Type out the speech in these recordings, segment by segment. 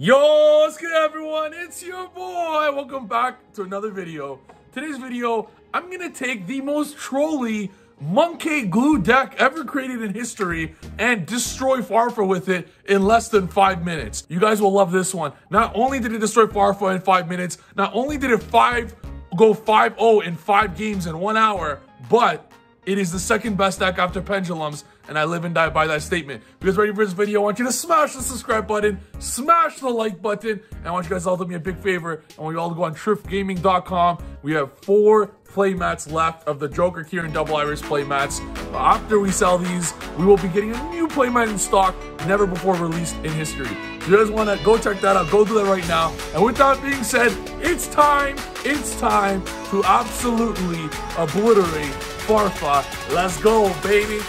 Yo, what's good everyone? It's your boy. Welcome back to another video. Today's video, I'm gonna take the most trolly monkey glue deck ever created in history and destroy Farfa with it in less than five minutes. You guys will love this one. Not only did it destroy Farfa in five minutes, not only did it five go 5-0 in five games in one hour, but it is the second best deck after Pendulums, and I live and die by that statement. Guys ready for this video, I want you to smash the subscribe button, smash the like button, and I want you guys all to do me a big favor. I want you all to go on trifgaming.com. We have four playmats left of the Joker Kieran Double Iris playmats. After we sell these, we will be getting a new playmat in stock, never before released in history. If you guys want to go check that out, go do that right now. And with that being said, it's time, it's time to absolutely obliterate Farfa. Let's go, baby.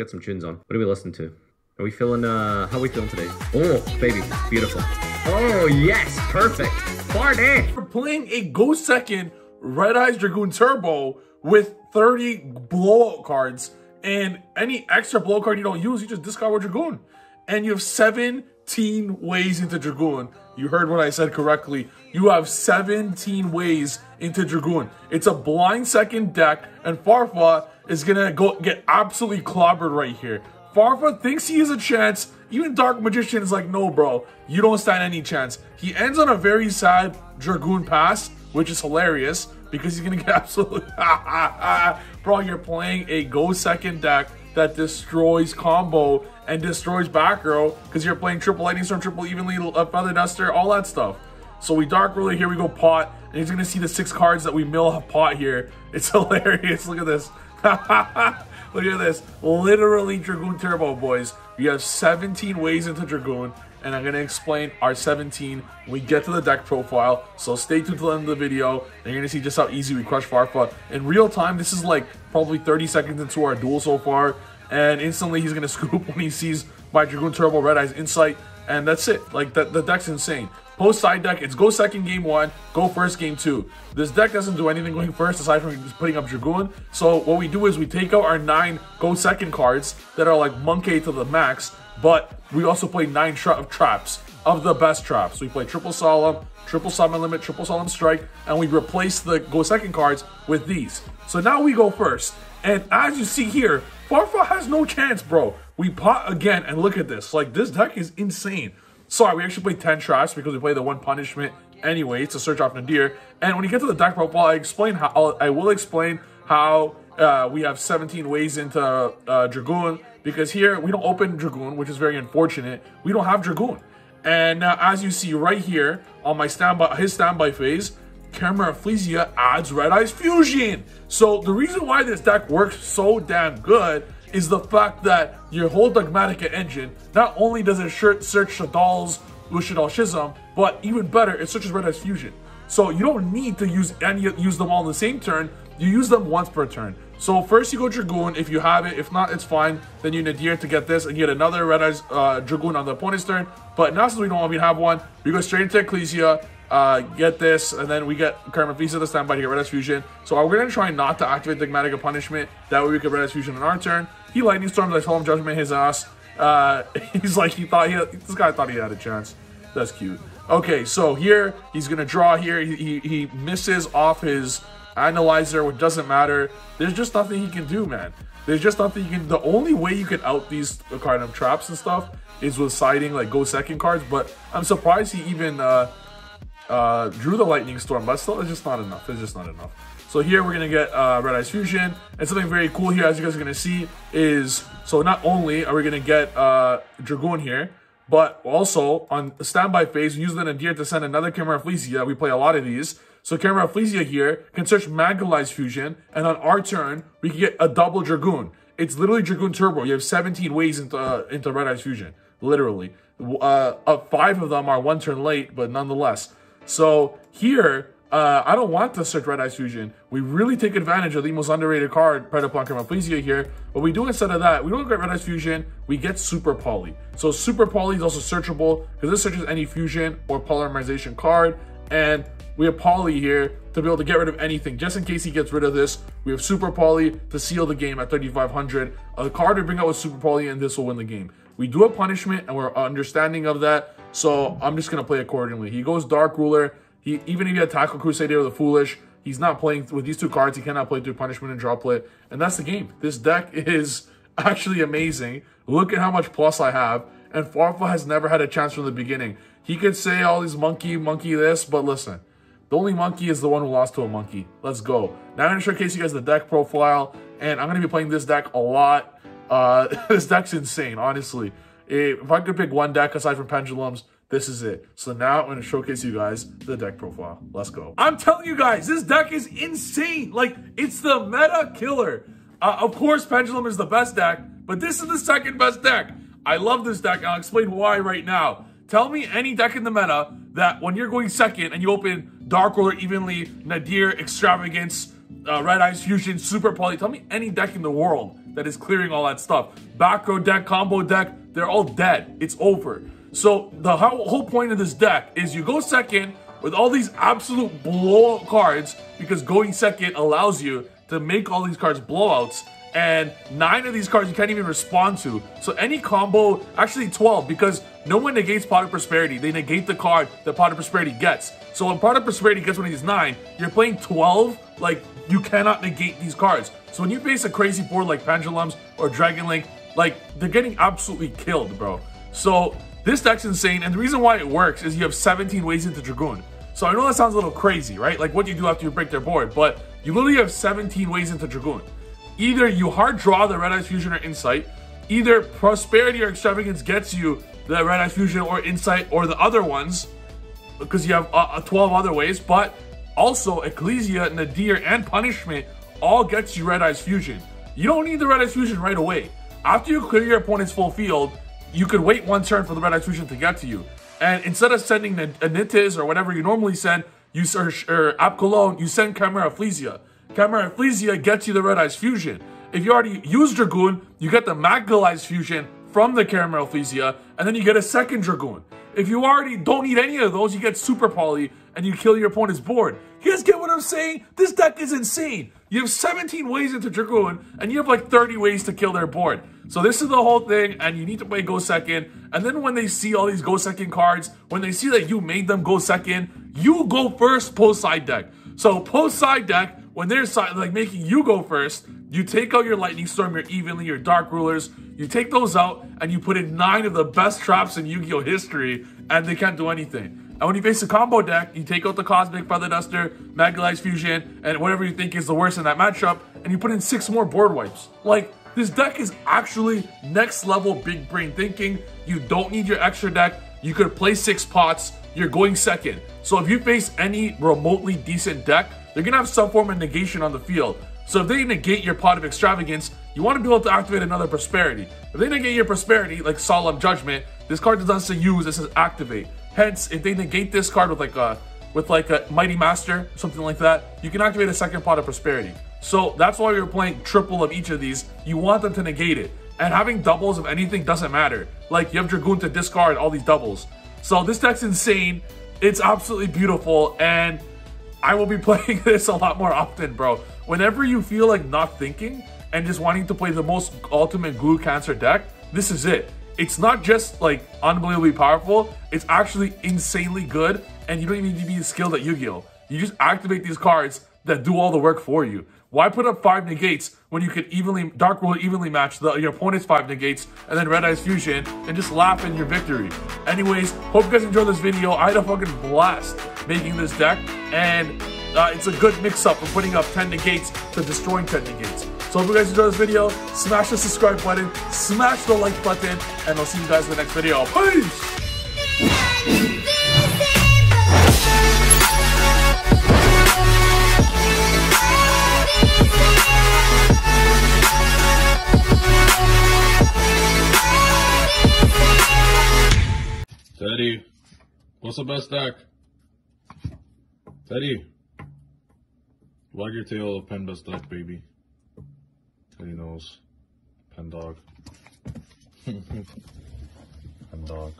Get some tunes on. What do we listen to? Are we feeling, uh, how are we feeling today? Oh, baby, beautiful. Oh, yes, perfect. Party! We're playing a Go Second Red Eyes Dragoon Turbo with 30 blowout cards. And any extra blowout card you don't use, you just discard with Dragoon. And you have 17 ways into Dragoon. You heard what I said correctly. You have 17 ways into Dragoon. It's a blind second deck, and Farfa is gonna go get absolutely clobbered right here. Farfa thinks he has a chance. Even Dark Magician is like, no, bro, you don't stand any chance. He ends on a very sad Dragoon pass, which is hilarious because he's gonna get absolutely. bro, you're playing a go second deck that destroys combo and destroys back row because you're playing triple lightning storm, triple evenly, uh, feather duster, all that stuff. So we dark ruler here, we go pot, and he's gonna see the six cards that we mill have pot here. It's hilarious. Look at this. Look at this. Literally Dragoon Turbo, boys. We have 17 ways into Dragoon, and I'm to explain our 17 when we get to the deck profile. So stay tuned to the end of the video, and you're to see just how easy we crush Farfa. In real time, this is like probably 30 seconds into our duel so far, and instantly he's to scoop when he sees my Dragoon Turbo Red Eyes Insight, and that's it. Like, the, the deck's insane. Post side deck, it's go second game one, go first game two. This deck doesn't do anything going first aside from just putting up Dragoon. So what we do is we take out our nine go second cards that are like monkey to the max, but we also play nine tra traps of the best traps. We play triple solemn, triple summon limit, triple solemn strike, and we replace the go second cards with these. So now we go first. And as you see here, Farfa has no chance, bro. We pot again, and look at this. Like, this deck is insane. Sorry, we actually played 10 traps because we played the one punishment anyway to search off Nadir. And when you get to the deck profile, I explain how I'll, I will explain how uh, we have 17 ways into uh, Dragoon because here we don't open Dragoon, which is very unfortunate. We don't have Dragoon. And now, as you see right here on my standby, his standby phase, Camera Chimerafflesia adds Red Eyes Fusion. So the reason why this deck works so damn good is the fact that your whole Dogmatika engine, not only does it search Shadal's Shaddol Schism, but even better, it searches Red Eyes Fusion. So you don't need to use any use them all in the same turn. You use them once per turn. So first you go Dragoon if you have it. If not, it's fine. Then you Nadir to get this and get another Red Eyes uh, Dragoon on the opponent's turn. But now since we don't even have one, we go straight into Ecclesia, uh, get this, and then we get Karma at the standby to get Red Eyes Fusion. So we're going to try not to activate Dogmatika Punishment. That way we can Red Eyes Fusion on our turn. He Lightning Storms, I told him Judgment his ass. Uh, he's like, he thought he this guy thought he had a chance. That's cute. Okay, so here, he's going to draw here. He, he, he misses off his Analyzer, which doesn't matter. There's just nothing he can do, man. There's just nothing you can... The only way you can out these kind of traps and stuff is with siding, like, go second cards. But I'm surprised he even uh, uh, drew the Lightning Storm. But still, it's just not enough. It's just not enough. So here we're to get uh, Red Eyes Fusion. And something very cool here, as you guys are to see, is... So not only are we to get uh, Dragoon here, but also on standby phase, we use the Nadir to send another Camera Chimerafflesia. We play a lot of these. So Camera Chimerafflesia here can search Magicalized Fusion, and on our turn, we can get a double Dragoon. It's literally Dragoon Turbo. You have 17 ways into, uh, into Red Eyes Fusion. Literally. Uh, uh, five of them are one turn late, but nonetheless. So here, uh, I don't want to search Red Eyes Fusion. We really take advantage of the most underrated card, Predaplant Chimerafflesia here. But we do instead of that, we don't get Red Eyes Fusion, we get Super Poly. So Super Poly is also searchable because this searches any fusion or polymerization card. And we have Poly here to be able to get rid of anything. Just in case he gets rid of this, we have Super Poly to seal the game at 3,500. A card to bring out with Super Poly and this will win the game. We do a punishment and we're understanding of that. So I'm just going to play accordingly. He goes Dark Ruler. He Even if he had Tackle Crusader or the Foolish, he's not playing with these two cards. He cannot play through Punishment and Droplet. And that's the game. This deck is actually amazing. Look at how much plus I have. And Farfa has never had a chance from the beginning. He could say all these monkey, monkey this, but listen. The only monkey is the one who lost to a monkey. Let's go. Now I'm going to showcase you guys the deck profile. And I'm going to be playing this deck a lot. Uh, this deck's insane, honestly. If I could pick one deck aside from Pendulums, this is it. So now I'm to showcase you guys the deck profile. Let's go. I'm telling you guys, this deck is insane. Like, it's the meta killer. Uh, of course, Pendulum is the best deck, but this is the second best deck. I love this deck. I'll explain why right now. Tell me any deck in the meta that when you're going second and you open Dark Ruler Evenly, Nadir, Extravagance, uh, Red Eyes Fusion, Super Poly, tell me any deck in the world that is clearing all that stuff. Back row deck, combo deck, they're all dead. It's over. So the whole point of this deck is you go second with all these absolute blowout cards because going second allows you to make all these cards blowouts and nine of these cards you can't even respond to. So any combo, actually 12, because no one negates Pot of Prosperity. They negate the card that Pot of Prosperity gets. So when Pot of Prosperity gets one of these nine, you're playing 12, like you cannot negate these cards. So when you face a crazy board like Pendulums or Dragon Link, like they're getting absolutely killed, bro. So this deck's insane, and the reason why it works is you have 17 ways into Dragoon. So I know that sounds a little crazy, right? Like what do you do after you break their board, but you literally have 17 ways into Dragoon. Either you hard draw the Red Eyes Fusion or Insight, either Prosperity or Extravagance gets you the Red Eyes Fusion or Insight or the other ones, because you have uh, uh 12 other ways, but also Ecclesia, Nadir, and Punishment all gets you Red Eyes Fusion. You don't need the Red Eyes Fusion right away. After you clear your opponent's full field, you could wait one turn for the Red Eyes Fusion to get to you. And instead of sending a, a or whatever you normally send, you search or Apkallone, you send Chimerafflesia. Chimera Flesia gets you the Red Eyes Fusion. If you already use Dragoon, you get the Magicalized Fusion from the Chimerafflesia, and then you get a second Dragoon. If you already don't need any of those, you get Super Poly, and you kill your opponent's board. You guys get what I'm saying? This deck is insane. You have 17 ways into Dragoon, and you have like 30 ways to kill their board. So this is the whole thing, and you need to play go second. And then when they see all these go second cards, when they see that you made them go second, you go first post side deck. So post side deck, when they're side, like making you go first, you take out your Lightning Storm, your Evenly, your Dark Rulers, you take those out, and you put in nine of the best traps in Yu-Gi-Oh! history, and they can't do anything. And when you face a combo deck, you take out the Cosmic Feather Duster, Magicalized Fusion, and whatever you think is the worst in that matchup, and you put in six more board wipes. Like, this deck is actually next level big brain thinking. You don't need your extra deck. You could play six pots. You're going second. So if you face any remotely decent deck, they're going to have some form of negation on the field. So if they negate your pot of extravagance, you want to be able to activate another prosperity. If they negate your prosperity, like Solemn Judgment, this card does not say use, it says activate. Hence, if they negate this card with like a with like a Mighty Master, something like that, you can activate a second pot of Prosperity. So that's why you're playing triple of each of these. You want them to negate it. And having doubles of anything doesn't matter. Like, you have Dragoon to discard all these doubles. So this deck's insane. It's absolutely beautiful. And I will be playing this a lot more often, bro. Whenever you feel like not thinking and just wanting to play the most ultimate glue cancer deck, this is it it's not just like unbelievably powerful, it's actually insanely good, and you don't even need to be skilled at Yu-Gi-Oh! You just activate these cards that do all the work for you. Why put up five negates when you could evenly Dark World evenly match the, your opponent's five negates and then Red Eyes Fusion and just laugh in your victory? Anyways, hope you guys enjoyed this video. I had a fucking blast making this deck, and uh, it's a good mix-up of putting up 10 negates to destroying 10 negates. So if you guys enjoyed this video, smash the subscribe button, smash the like button, and I'll see you guys in the next video. Peace! Teddy, what's the best deck? Teddy. Wag your tail pen best deck, baby. Teddy knows. Pen dog. pen dog.